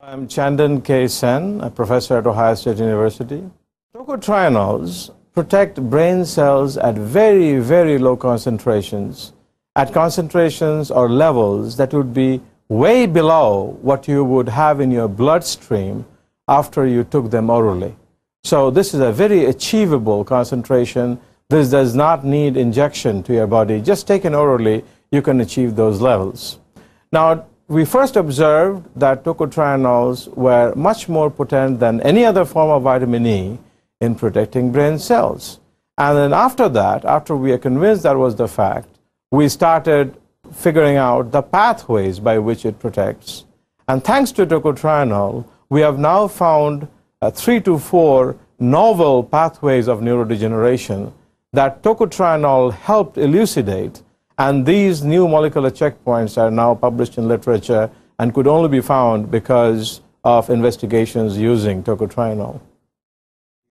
I'm Chandan K. Sen, a professor at Ohio State University. Tocotrienols protect brain cells at very, very low concentrations, at concentrations or levels that would be way below what you would have in your bloodstream after you took them orally. So this is a very achievable concentration. This does not need injection to your body. Just taken orally, you can achieve those levels. Now, we first observed that tocotrienols were much more potent than any other form of vitamin E in protecting brain cells. And then after that, after we are convinced that was the fact, we started figuring out the pathways by which it protects. And thanks to tocotrienol, we have now found uh, three to four novel pathways of neurodegeneration that tocotrienol helped elucidate and these new molecular checkpoints are now published in literature and could only be found because of investigations using tocotrienol.